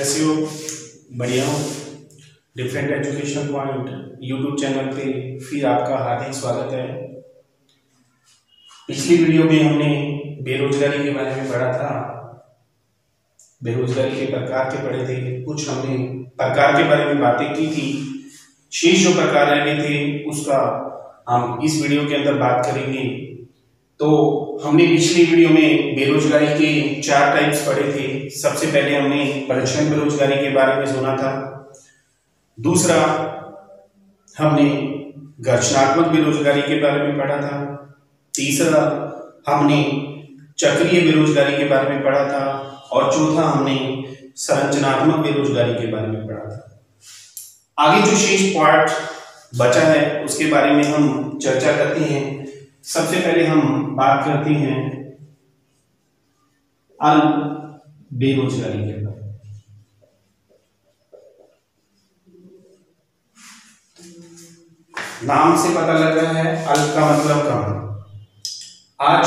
कैसे हो बढ़िया हो। Different education point YouTube channel पे फिर आपका हार्दिक स्वागत है। पिछली वीडियो में हमने बेरोजगारी के बारे में पढ़ा था। बेरोजगारी के प्रकार के पढ़े थे, कुछ हमने प्रकार के बारे में बातें की थी। शेष जो प्रकार रहने थे, उसका हम इस वीडियो के अंदर बात करेंगे। तो हमने पिछली वीडियो में बेरोजगारी के चार टाइप्स पढ़े थे। सबसे पहले हमने परीक्षण बेरोजगारी के बारे में सुना था। दूसरा, हमने घर्षणात्मक बेरोजगारी के बारे में पढ़ा था। तीसरा, हमने चक्रीय बेरोजगारी के बारे में पढ़ा था। और चौथा, हमने संरचनात्मक बेरोजगारी के बारे में पढ़ा था। आगे जो शेष पार्ट बचा है, उसके बारे में हम चर्चा करते हैं। सबसे पहले हम बात करते हैं अल्प बेरोजगारी के बारे नाम से पता लग रहा है अल्प का मतलब कम आज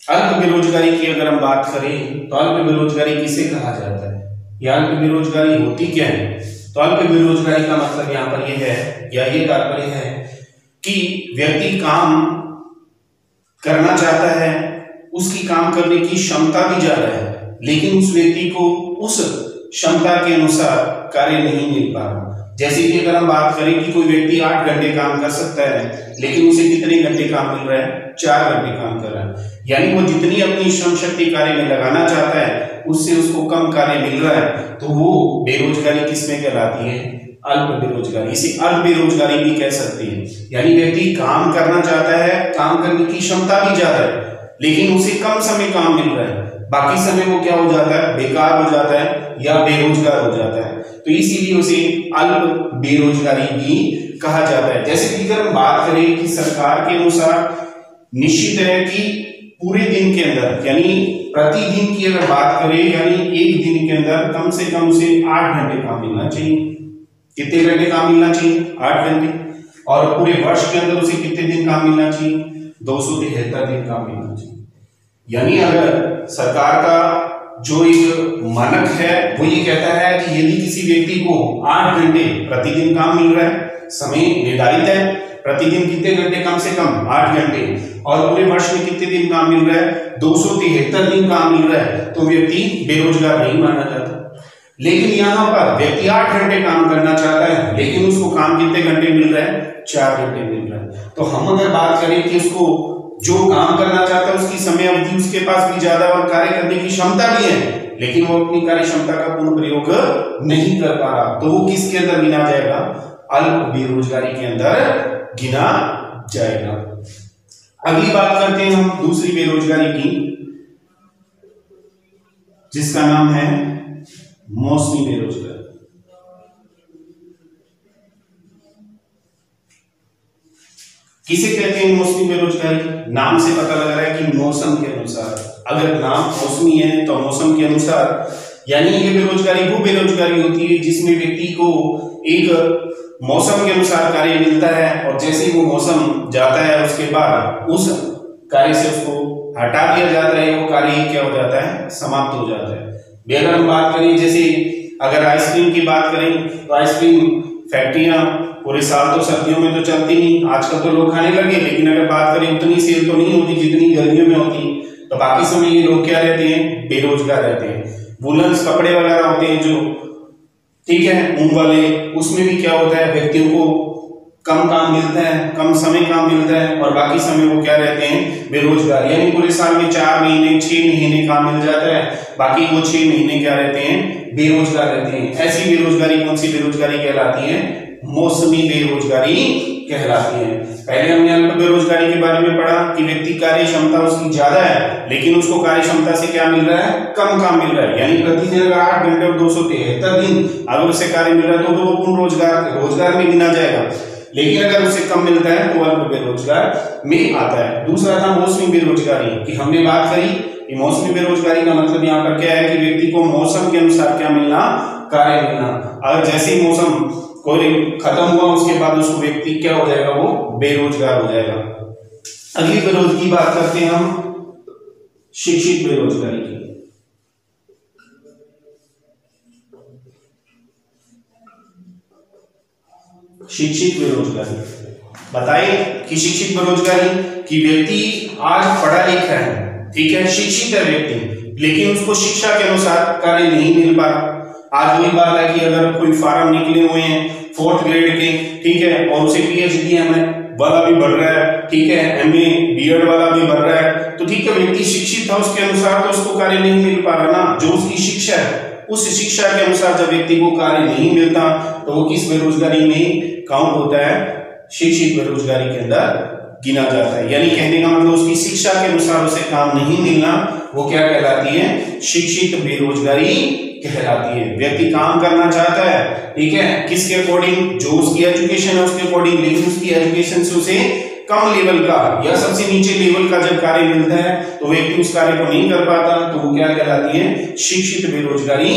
अल्प बेरोजगारी की अगर हम बात करें तो अल्प बेरोजगारी किसे कहा जाता है? या अल्प बेरोजगारी होती क्या है? तो अल्प बेरोजगारी का मतलब यहाँ पर यह है, या ये तात्पर्य है कि व्यक्ति काम करना चाहता है, उसकी काम करने की क्षमता भी ज़्यादा है, लेकिन उस व्यक्ति को उस क्षमता के अनुसार कार्य नहीं मिल पा रहा। जैसे कि अगर हम बात करें कि कोई व्यक्ति आठ घंटे काम कर सकता है, लेकिन उसे कितने घंटे काम मिल रहा है? चार घंटे काम कर रहा है। यानी वो जितनी अपनी श्रम शक्ति कार्य में लगाना चाहता है, उससे उसको कम कार्य मिल रहा है तो वो बेरोजगारी किसमें कहलाती है? अल्प बेरोजगारी, इसे अल्प बेरोजगारी भी कह सकते हैं। यानी व्यक्ति काम करना चाहता है, काम करने की क्षमता भी ज़्यादा है, लेकिन उसे कम समय काम मिल रहा है। बाकी समय वो क्या हो जाता है? बेकार हो जाता है या बेरोजगार हो जाता है। तो इसीलिए उसे अल्प बेरोजगारी भी कहा जाता है। जैसे कि अगर हम बात करें कि सरकार के अनुसार निश्चित है कि पूरे दिन के अंदर, यानी प्रतिदिन की अगर बात करें, यानी एक दिन के अंदर कम से कम उसे आठ घंटे काम मिलना चाहिए। कितने घंटे काम मिलना चाहिए? आठ घंटे और पूरे वर्ष के अंदर उसे कितने दिन काम मिलना चाहिए? दो सौ तिहत्तर दिन काम मिलना चाहिए। यानी अगर सरकार का जो एक मानक है, वो ये कहता है कि यदि किसी व्यक्ति को आठ घंटे प्रतिदिन काम मिल रहा है, समय निर्धारित है, प्रतिदिन कितने घंटे कम से कम? आठ घंटे। और पूरे वर्ष में कितने दिन काम मिल रहा है? दो सौ तिहत्तर दिन काम मिल रहा है। तो व्यक्ति बेरोजगार नहीं माना जाता। लेकिन यहाँ पर व्यक्ति आठ घंटे काम करना चाहता है, लेकिन उसको काम कितने घंटे मिल रहा है? चार घंटे मिल रहा है। तो हम अगर बात करें कि उसको जो काम करना चाहता है, उसकी समय अवधि उसके पास भी ज़्यादा और कार्य करने की क्षमता भी है, लेकिन वो अपनी कार्य क्षमता का पूर्ण प्रयोग नहीं कर पा रहा तो वो किसके अंदर गिना जाएगा? अल्प बेरोजगारी के अंदर गिना जाएगा। अगली बात करते हैं हम दूसरी बेरोजगारी की, जिसका नाम है मौसमी बेरोजगारी। किसे कहते हैं मौसमी बेरोजगारी? नाम से पता लग रहा है कि मौसम के अनुसार। अगर नाम मौसमी है तो मौसम के अनुसार। यानी ये बेरोजगारी वो बेरोजगारी होती है जिसमें व्यक्ति को एक मौसम के अनुसार कार्य मिलता है और जैसे ही वो मौसम जाता है उसके बाद उस कार्य से उसको हटा दिया जाता है, वो कार्य क्या हो जाता है? समाप्त हो जाता है। अगर हम बात करें, जैसे अगर आइसक्रीम की बात करें तो आइसक्रीम फैक्ट्रियाँ पूरे साल तो सर्दियों में तो चलती नहीं, आजकल तो लोग खाने लगे, लेकिन अगर बात करें उतनी सेल तो नहीं होती जितनी गर्मियों में होती। तो बाकी समय ये लोग क्या रहते हैं? बेरोजगार रहते हैं। वुलन्स कपड़े वगैरह होते हैं जो, ठीक है, ऊन वाले, उसमें भी क्या होता है, व्यक्तियों को कम काम मिलता है कम समय काम मिलता है और बाकी समय वो क्या रहते हैं? बेरोजगार। यानी पूरे साल में चार महीने छह महीने काम मिल जाता है बाकी वो छह महीने क्या रहते हैं? बेरोजगार रहते हैं। ऐसी बेरोजगारी कौन सी बेरोजगारी कहलाती है? मौसमी बेरोजगारी कहलाती है। पहले हमने अल्प बेरोजगारी के बारे में पढ़ा कि व्यक्ति कार्य क्षमता उसकी ज़्यादा है लेकिन उसको कार्य क्षमता से क्या मिल रहा है? कम काम मिल रहा है। यानी प्रतिदिन अगर आठ घंटे और दो सौ तिहत्तर दिन अगर उसे कार्य मिल रहा है तो, तो वो पूर्ण रोज़गार रोज़गार में गिना जाएगा। लेकिन अगर उसे कम मिलता है तो अल्प बेरोजगार में आता है। दूसरा था, मौसमी बेरोजगारी, की हमने बात करी कि मौसमी बेरोजगारी का मतलब यहाँ पर क्या है कि व्यक्ति को मौसम के अनुसार क्या मिलना, कार्य मिलना। अगर जैसे ही मौसम कोई खत्म हुआ, उसके बाद उसको व्यक्ति क्या हो जाएगा, वो बेरोजगार हो जाएगा। अगली बेरोजगारी की बात करते हैं हम, शिक्षित बेरोजगारी की। शिक्षित बेरोजगारी। बताइए कि शिक्षित बेरोजगारी, कि व्यक्ति आज पढ़ा लिखा है, ठीक है, शिक्षित है व्यक्ति, लेकिन उसको शिक्षा के अनुसार कार्य नहीं मिल पा आज वही बात है कि अगर कोई फार्म निकले हुए हैं, फोर्थ ग्रेड के, ठीक है, और उसे पीएचडी एम वाला भी बढ़ रहा है, ठीक है एम ए बी एड वाला भी बढ़ रहा है तो ठीक है, व्यक्ति शिक्षित था उसके अनुसार तो उसको कार्य नहीं मिल पा रहा ना। जो उसकी शिक्षा है, उस शिक्षा के अनुसार जब व्यक्ति को कार्य नहीं मिलता तो वो किस बेरोजगारी में काउंट होता है शिक्षित बेरोजगारी के अंदर गिना जाता है। यानी कहने का मतलब उसकी शिक्षा के अनुसार उसे काम नहीं मिलना, वो क्या कहलाती है? शिक्षित बेरोजगारी कहलाती है। व्यक्ति काम करना चाहता है, ठीक है, किसके अकॉर्डिंग जो उसकी एजुकेशन है, उसके अकॉर्डिंग लेकिन उसकी एजुकेशन से उसे कम लेवल का या सबसे नीचे लेवल का जब कार्य मिलता है तो व्यक्ति उस कार्य को नहीं कर पाता तो वो क्या कहलाती है? शिक्षित बेरोजगारी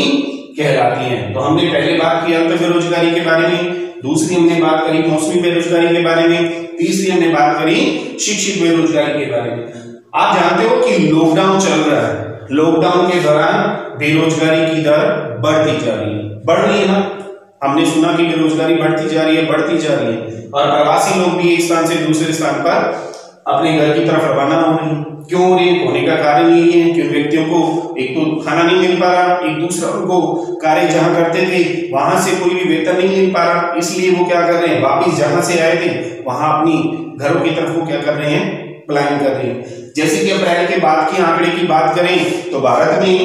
कहलाती है। तो हमने पहले बात की अंत बेरोजगारी के बारे में दूसरी हमने बात करी मौसमी बेरोजगारी के बारे में, तीसरी हमने बात करी शिक्षित बेरोजगारी के बारे में। आप जानते हो कि लॉकडाउन चल रहा है। लॉकडाउन के दौरान बेरोजगारी की दर बढ़ती जा रही है। बढ़ रही है ना? हमने सुना कि बेरोजगारी बढ़ती जा रही है, बढ़ती जा रही है। और प्रवासी लोग भी एक स्थान से दूसरे स्थान पर अपने घर की तरफ़ रवाना हो रहे क्यों रही होने का कारण यही है? कि व्यक्तियों को एक तो खाना नहीं मिल पा रहा, एक दूसरा उनको कार्य जहाँ करते थे, वहाँ से कोई भी वेतन नहीं मिल पा रहा। इसलिए वो क्या कर रहे हैं? वापिस जहाँ से आए थे, वहाँ अपनी घरों की तरफ़ वो क्या कर रहे हैं? प्लान कर रहे हैं। जैसे कि अप्रैल के बाद के आंकड़े की बात करें तो भारत में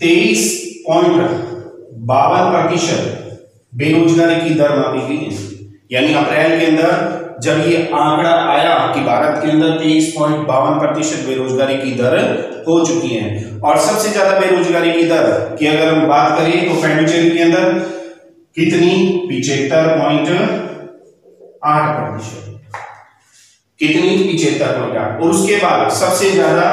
तेईस पॉइंट बावन प्रतिशत बेरोजगारी की दर मापी गई है। यानी अप्रैल के अंदर जब ये आंकड़ा आया कि भारत के अंदर तेईस पॉइंट बावन प्रतिशत बेरोजगारी की दर हो चुकी है, और सबसे ज़्यादा बेरोजगारी की दर की अगर हम बात करें तो फेंडुचेरी के अंदर कितनी? पिछहत्तर पॉइंट आठ प्रतिशत। कितनी? पिछहत्तर पॉइंट आठ। और उसके बाद, सबसे ज़्यादा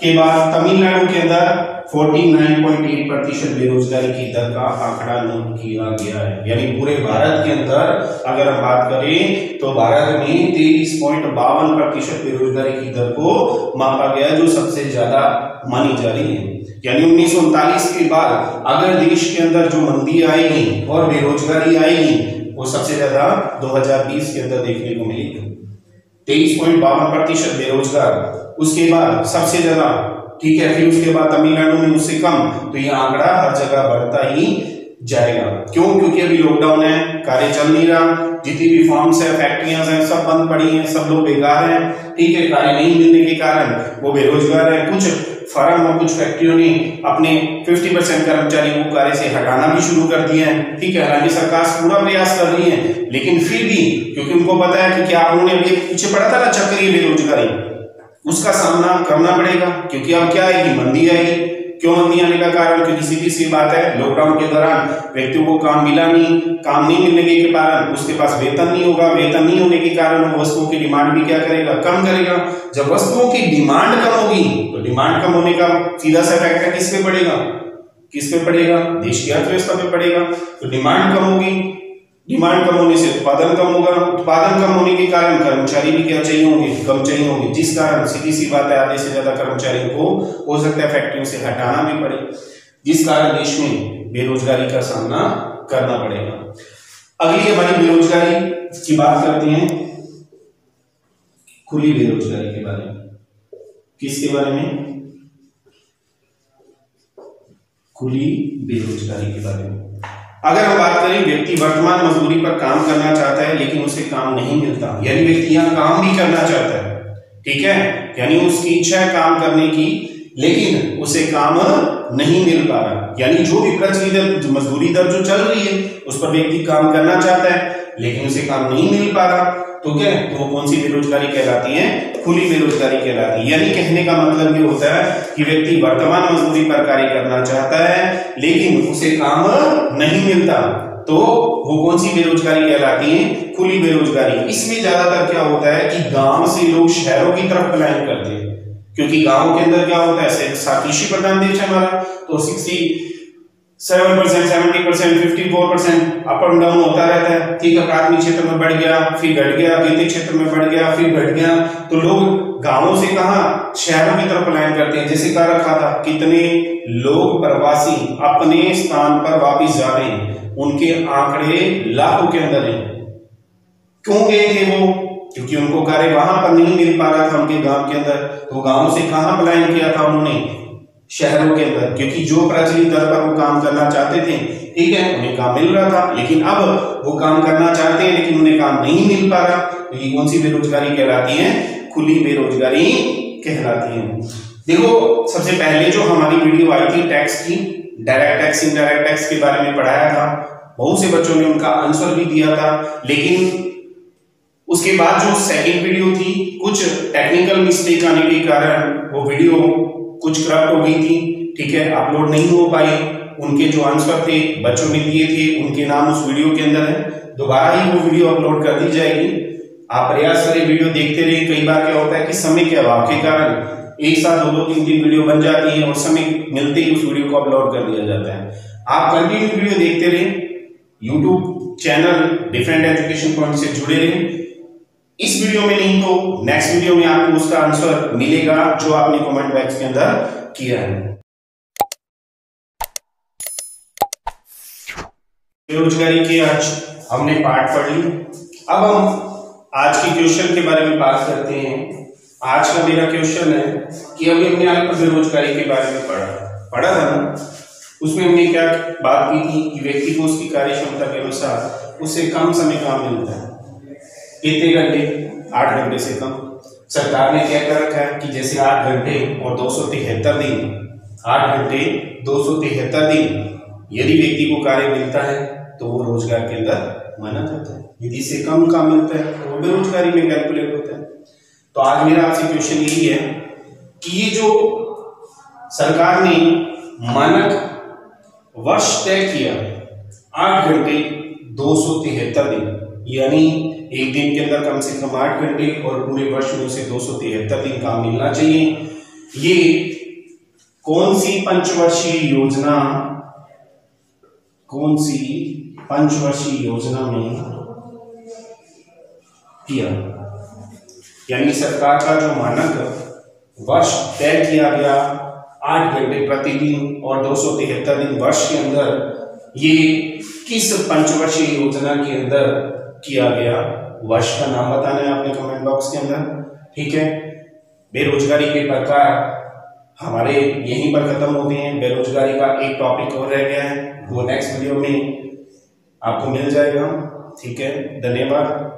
के बाद तमिलनाडु के अंदर 49.8 प्रतिशत बेरोजगारी की दर का आंकड़ा नोट किया गया है। यानी पूरे भारत के अंदर अगर हम बात करें तो भारत में तेईस पॉइंट बावन प्रतिशत बेरोजगारी की दर को मापा गया जो सबसे ज़्यादा मानी जा रही है। यानी उन्नीस सौ उनतालीस के बाद अगर देश के अंदर जो मंदी आएगी और बेरोजगारी आएगी, वो सबसे ज़्यादा 2020 के अंदर देखने को मिलेगी। तेईस पॉइंट बावन प्रतिशत बेरोजगार, उसके बाद सबसे ज़्यादा ठीक है, फिर उसके बाद तमिलनाडु में उससे कम तो ये आंकड़ा हर जगह बढ़ता ही जाएगा। क्यों? क्योंकि अभी लॉकडाउन है, कार्य चल नहीं रहा, जितनी भी फॉर्म्स है फैक्ट्रियाँ हैं, सब बंद पड़ी हैं, सब लोग बेकार हैं। ठीक है, कार्य नहीं मिलने के कारण वो बेरोजगार है। कुछ फर्म और कुछ फैक्ट्रियों ने अपने 50 परसेंट कर्मचारी को कार्य से हटाना भी शुरू कर दिया है। ठीक है, हालाँकि सरकार पूरा प्रयास कर रही है, लेकिन फिर भी, क्योंकि उनको पता है कि क्या उन्होंने पीछे पड़ा था ना चक्रीय बेरोजगारी। उसका सामना करना पड़ेगा, क्योंकि अब क्या आएगी? मंदी आएगी। क्यों मंदी आने का कारण? क्योंकि सीधी सी बात है लॉकडाउन के दौरान व्यक्तियों को काम मिला नहीं, काम नहीं मिलने के कारण उसके पास वेतन नहीं होगा, वेतन नहीं होने के कारण वस्तुओं की डिमांड भी क्या करेगा? कम करेगा। जब वस्तुओं की डिमांड कम होगी तो डिमांड कम होने का सीधा सा इफ़ेक्ट किस पे पड़ेगा? किस पे पड़ेगा? देश की अर्थव्यवस्था पे पड़ेगा। तो डिमांड कम होगी डिमांड कम होने से उत्पादन कम होगा, उत्पादन कम होने के कारण कर्मचारी भी क्या चाहिए होंगे? कम चाहिए होंगे। जिस कारण सीधी सी बात है, आधे से ज़्यादा कर्मचारियों को हो सकता है फैक्ट्रियों से हटाना भी पड़े। जिस कारण देश में बेरोजगारी का सामना करना पड़ेगा। अगली हमारी बेरोजगारी की बात करते हैं। खुली बेरोजगारी के बारे में। किसके बारे में? खुली बेरोजगारी के बारे में। अगर हम बात करें व्यक्ति वर्तमान मजदूरी पर काम करना चाहता है, लेकिन उसे काम नहीं मिलता। यानी व्यक्ति यहाँ काम भी करना चाहता है, ठीक है? यानी उसकी इच्छा है काम करने की, लेकिन उसे काम नहीं मिल पा रहा। यानी जो भी प्रचलित मजदूरी दर जो चल रही है, उस पर व्यक्ति काम करना चाहता है, लेकिन उसे काम नहीं मिल पा रहा। तो क्या तो कौन सी बेरोजगारी कहलाती है? खुली बेरोजगारी कहलाती है। यानी कहने का मतलब ये होता है कि व्यक्ति वर्तमान मजदूरी पर कार्य करना चाहता है, लेकिन उसे काम नहीं मिलता। तो वो कौन सी बेरोजगारी कहलाती है? खुली बेरोजगारी। इसमें ज़्यादातर क्या होता है कि गाँव से लोग शहरों की तरफ़ पलायन करते हैं। क्योंकि गाँव के अंदर क्या होता है? कृषि प्रधान देश है हमारा तो sixty seven percent, seventy percent, fifty four percent up and down होता रहता है। ठीक है, प्राथमिक क्षेत्र में बढ़ गया, फिर घट गया द्वितीय क्षेत्र में बढ़ गया, फिर घट गया। तो लोग गाँवों से कहा? शहरों की तरफ़ पलायन करते हैं। जैसे कहा रखा था, कितने लोग प्रवासी अपने स्थान पर वापिस जा रहे हैं। उनके आंकड़े लाखों के अंदर हैं। क्यों गए थे वो? क्योंकि उनको कार्य वहाँ पर नहीं मिल पा रहा था उनके गाँव के अंदर। तो गाँव से कहाँ पलायन किया था उन्होंने? शहरों के अंदर, क्योंकि जो प्रचलित दर पर वो काम करना चाहते थे, ठीक है, उन्हें काम मिल रहा था, लेकिन अब वो काम करना चाहते हैं, लेकिन उन्हें काम नहीं मिल पा रहा। तो ये कौन सी बेरोजगारी कहलाती है? खुली बेरोजगारी कहलाती है। देखो, सबसे पहले जो हमारी वीडियो आई थी टैक्स की डायरेक्ट टैक्स इनडायरेक्ट टैक्स के बारे में पढ़ाया था। बहुत से बच्चों ने उनका आंसर भी दिया था, लेकिन उसके बाद जो सेकंड वीडियो थी, कुछ टेक्निकल मिस्टेक आने के कारण वो वीडियो कुछ करप्ट हो गई थी, ठीक है अपलोड नहीं हो पाई। उनके जो आंसर थे, बच्चों ने दिए थे, उनके नाम उस वीडियो के अंदर है। दोबारा ही वो वीडियो अपलोड कर दी जाएगी। आप प्रयास करें वीडियो देखते रहिए। कई बार क्या होता है कि समय के अभाव के कारण एक साथ दो दो तीन तीन वीडियो बन जाती है और समय मिलते ही उस वीडियो को अपलोड कर दिया जाता है। आप कंटिन्यू वीडियो देखते रहे YouTube channel different education point से जुड़े रहे इस वीडियो में नहीं तो नेक्स्ट वीडियो में आपको उसका आंसर मिलेगा जो आपने कमेंट बॉक्स के अंदर किया है। बेरोजगारी के आज हमने पार्ट पढ़ ली। अब हम आज के क्वेश्चन के बारे में बात करते हैं। आज का मेरा क्वेश्चन है कि अभी हमने अल्प बेरोजगारी के बारे में पढ़ा पढ़ा था उसमें हमने क्या बात की थी कि व्यक्ति को उसकी कार्य क्षमता के अनुसार उसे कम समय काम मिलता है। कितने घंटे? आठ घंटे से कम। सरकार ने क्या कर रखा है कि जैसे आठ घंटे और दो सौ तिहत्तर दिन, आठ घंटे, दो सौ तिहत्तर दिन यदि व्यक्ति को कार्य मिलता है तो वो रोज़गार के अंदर माना जाता है। यदि इससे कम काम मिलता है तो वो बेरोजगारी में कैलकुलेट होता है। तो आज मेरा आपसे क्वेश्चन यही है कि ये जो सरकार ने मानक वर्ष तय किया, आठ घंटे, दो सौ तिहत्तर दिन, यानी एक दिन के अंदर कम से कम आठ घंटे और पूरे वर्ष में उसे दो सौ तिहत्तर दिन काम मिलना चाहिए। ये कौन सी पंचवर्षीय योजना, कौन सी पंचवर्षीय योजना में किया? यानी सरकार का जो मानक वर्ष तय किया गया, आठ घंटे प्रतिदिन और दो सौ तिहत्तर दिन वर्ष के अंदर, ये किस पंचवर्षीय योजना के अंदर किया गया। वर्ष का नाम बताना है आपने कमेंट बॉक्स के अंदर। ठीक है? बेरोजगारी के प्रकार हमारे यहीं पर खत्म होते हैं। बेरोजगारी का एक टॉपिक और रह गया है। वो नेक्स्ट वीडियो में आपको मिल जाएगा। ठीक है? धन्यवाद।